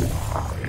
you.